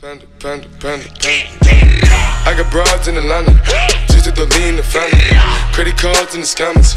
Panda, panda, panda, panda. I got broads in Atlanta. Just to the lean the family. Credit cards in the scammers.